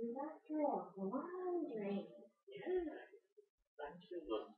Industrial laundry. Yeah. Thank you.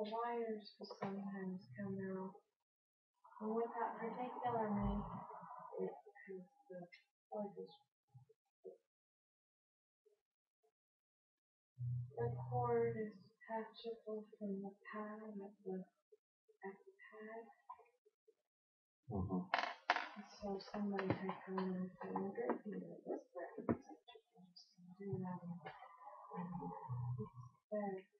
Look. wires will sometimes come out. And with that particular make, it has the the cord is detachable from the pad at the at the pad. hmm So somebody had come in and said, well, good, you know, this brand is such a good do that. And, it's there.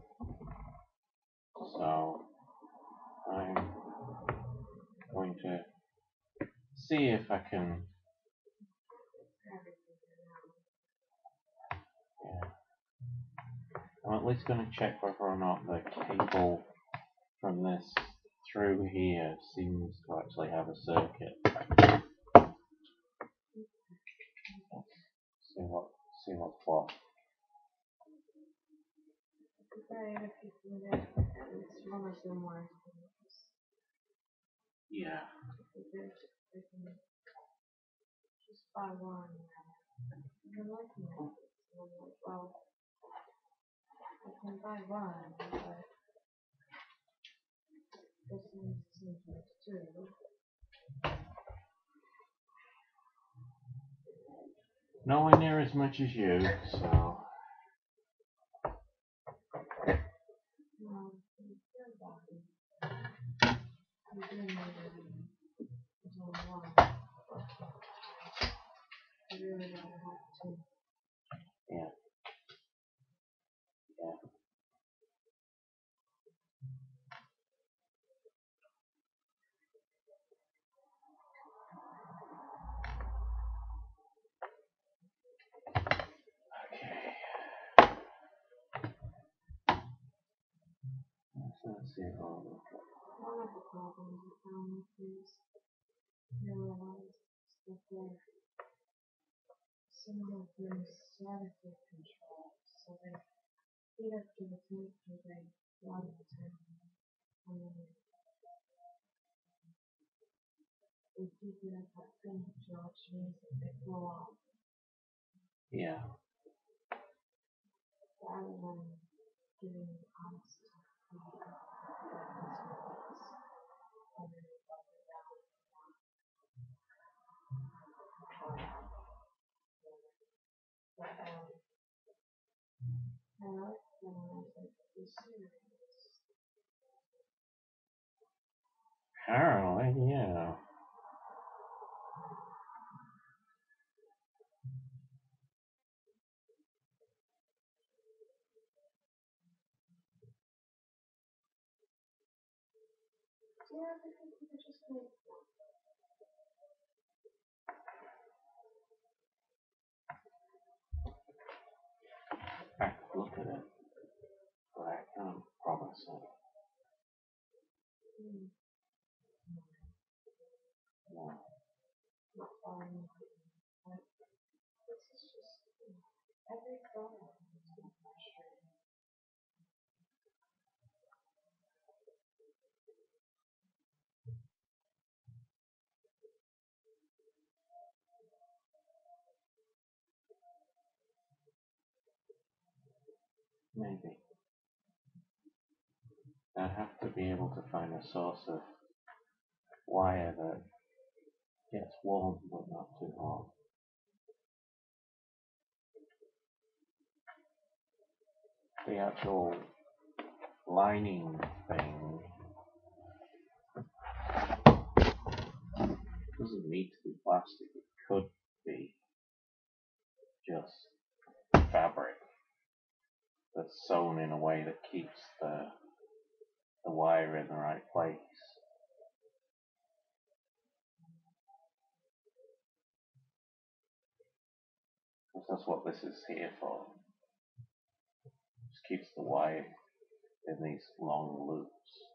So I'm going to see if I can yeah. I'm at least going to check whether or not the cable from this through here seems to actually have a circuit. See what see what's what. Right, if you can get at least one of them were, Yeah. if there's, they can just buy one. I'm looking at it, so I'm like, well, I can buy one, but this one seems like two. Nowhere near as much as you, so No, it's still body. I'm doing it in, it's on one. I really don't have to. yeah. Yeah. Okay. Let's see One of the problems with realized that they're some of them controlled, so they heat up to the temperature they want it to. And then they keep it at that which means that they blow off Yeah. rather than giving you constant heat. like this one does. And then they bubble down. But, um, I like them when I was like, you serious? Apparently, yeah. Yeah, I think could just make one. I could look at it, but I can't promise it. No. not fine. But this is just, you know, every photo is not frustrating. Maybe. I'd have to be able to find a source of wire that gets warm but not too hot. The actual lining thing doesn't need to be plastic, it could be just fabric that's sewn in a way that keeps the the wire in the right place. Because that's what this is here for. Just keeps the wire in these long loops.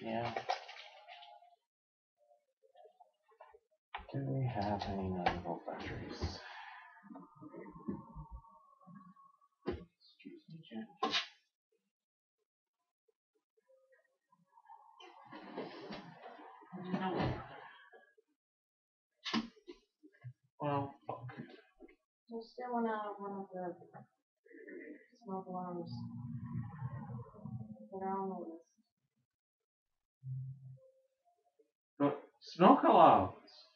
Yeah. Do we have any nine volt batteries? Excuse me, Jack. No. Well, We're still one out of one of the smoke alarms that are on the list. but smoke alarms.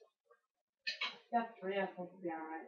Got three of them to be alright.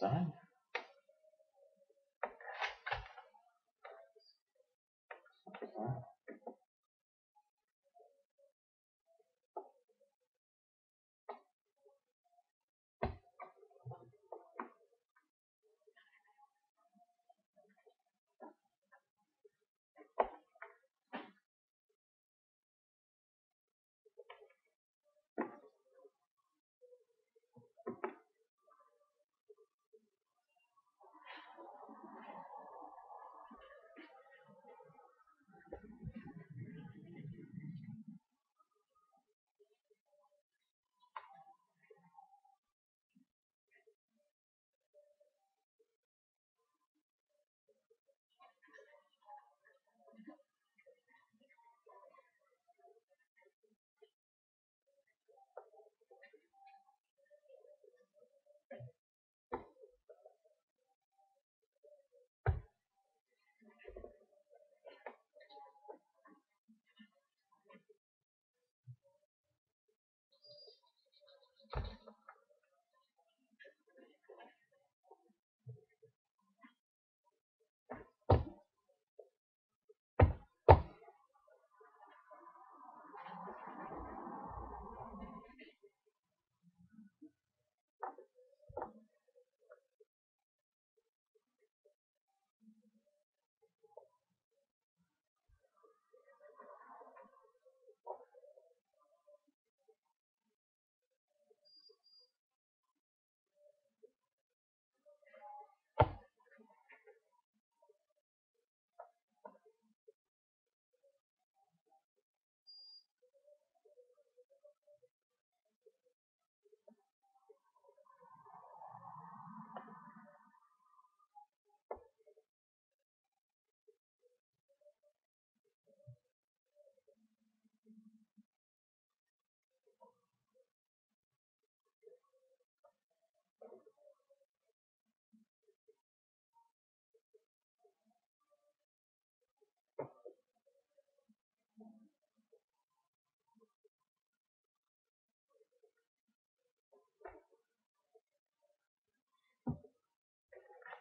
son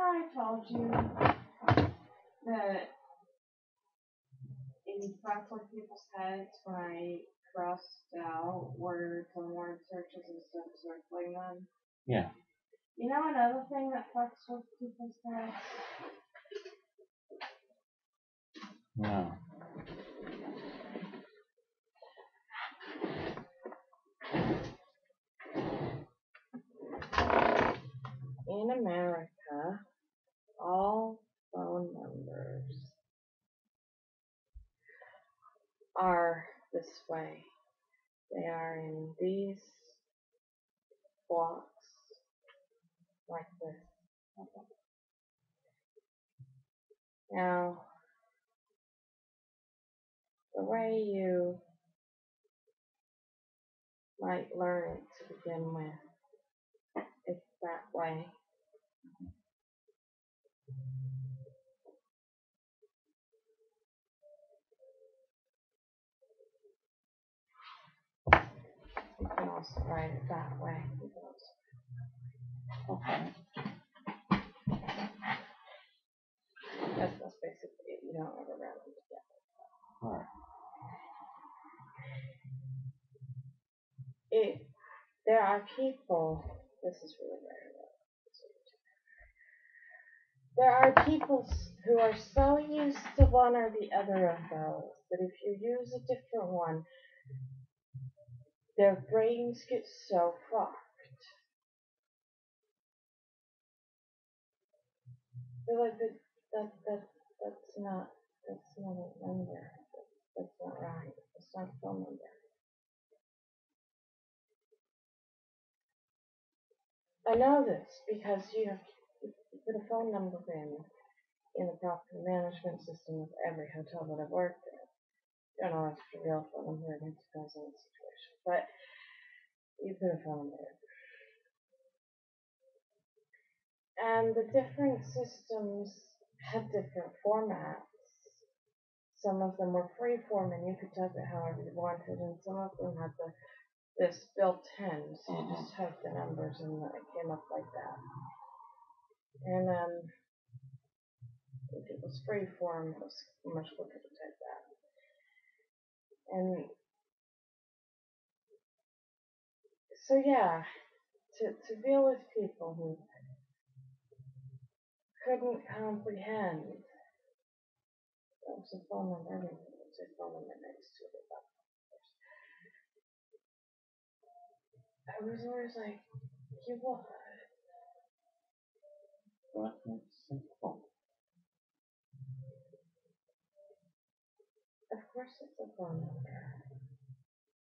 I told you that in fucked with people's heads when I crossed out words and word searches instead of circling them? Yeah. You know another thing that fucks with people's heads? No. In America, all phone numbers are this way. They are in these blocks like this. Now, the way you might learn it to begin with, is that way. You can also write it that way. You can also- Okay. That's, that's basically it. You don't ever round them together. Alright. It, there are people, this is really rare. There are people who are so used to one or the other of those that if you use a different one, their brains get so fucked. They're like, that, that, that, that's not, that's not a number. That's not right. That's not a phone number. I know this because you have put a phone number in in the property management system of every hotel that I've worked in. I don't know if it's a real phone number, it depends on the situation. But you put a phone in. And the different systems had different formats. Some of them were free form and you could type it however you wanted, and some of them had the this built in, so you just type the numbers and it came up like that. And um, if it was free form, it was much quicker to type that. And so yeah, to to deal with people who couldn't comprehend that was a phone number, everything was a phone number next to it. I was always like, you what? Well, simple. Course it's a phone number.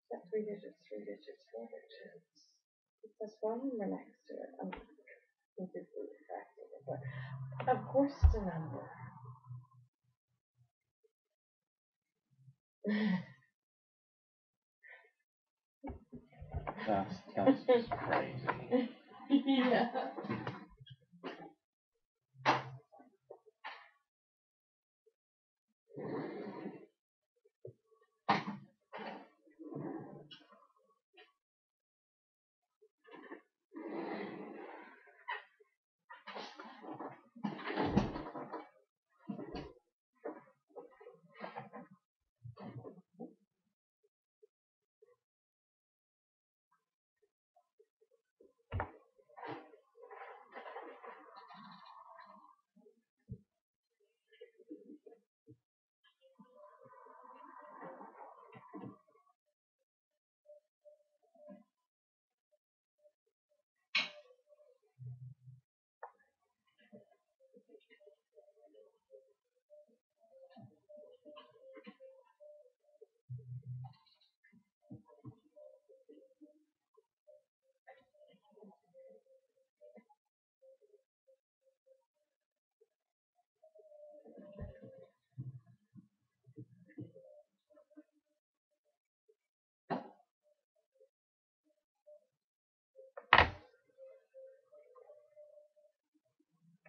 It's got three digits, three digits, four digits. It says phone number next to it. I'm completely distracted, but of course it's a number. That's, that's crazy. yeah.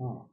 Hmm.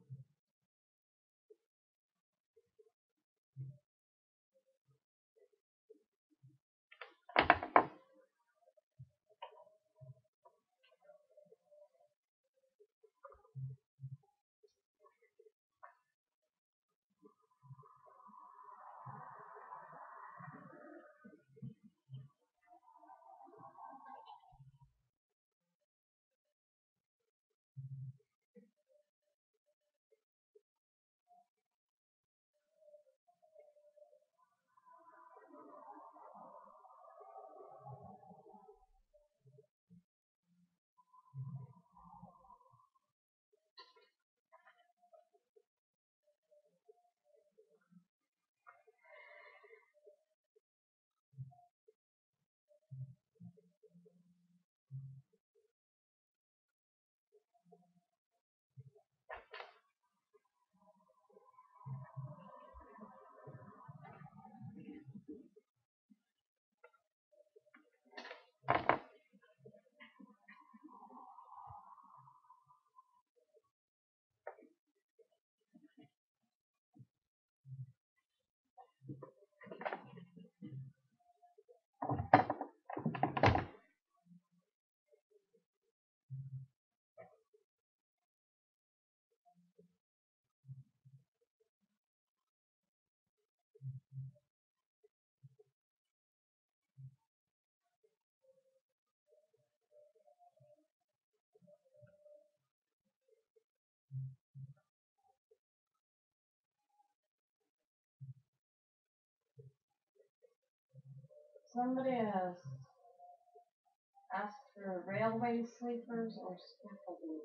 Somebody has asked for railway sleepers or scaffolding